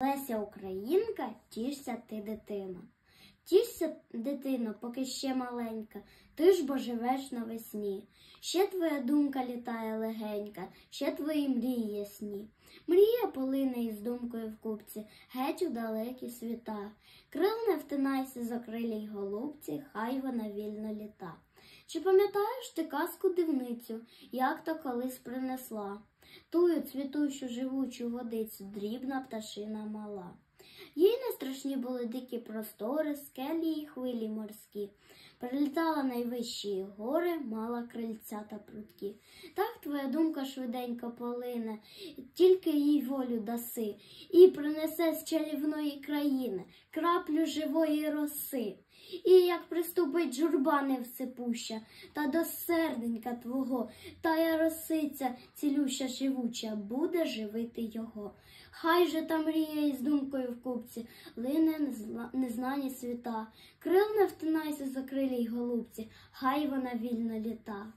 Леся Українка, тішся ти, дитино. Тішся, дитино, поки ще маленька, ти ж бо живеш навесні. Ще твоя думка літає легенька, ще твої мрії ясні. Мрія полине із думкою в купці, геть у далекі світа. Крил втинайся за крилій голубці, хай вона вільно літа. Чи пам'ятаєш ти казку дивницю, як то колись принесла? Тую цвітущу живучу водицю, дрібна пташина мала. Їй не страшні були дикі простори, скелі й хвилі морські. Прилітала найвищі гори, мала крильця та прутки. Так твоя думка швиденько полине, тільки їй волю даси, і принесе з чарівної країни краплю живої роси. І як приступить журба невсипуща, та до серденька твого, тая росиця цілюща живуча, буде живити його. Хай же та мрія із думкою в купці, лине незнані світа, крил не втинайся за крилій голубці, хай вона вільно літа.